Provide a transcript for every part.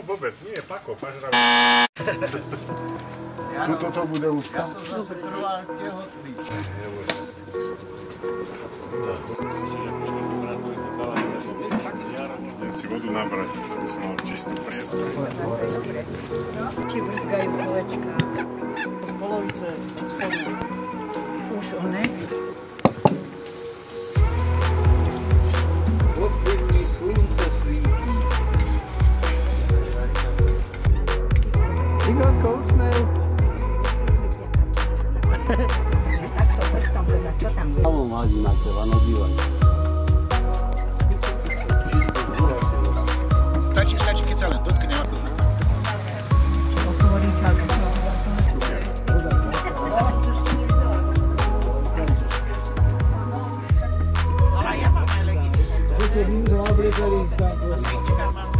No vôbec, nie, pako, pažravý. Ja, Tuto to bude úzko. Ja som zase trval tehotný. Ja si vodu nabrať, aby som mal čistý priestor. Ti brzgajú kolečka. Z polovice, od spodu. Už one. tablo. Samo mlađi na tebano divanje. Šta će, šta će kicale, dutke nema tu. Otvorim tablo. Hvala,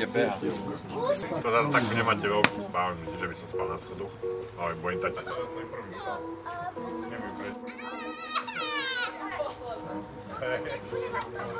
niekde beha. To zase tak budem mať 9, bávim, že by som spal na schodoch, ale bojím tak. Neviem prečo.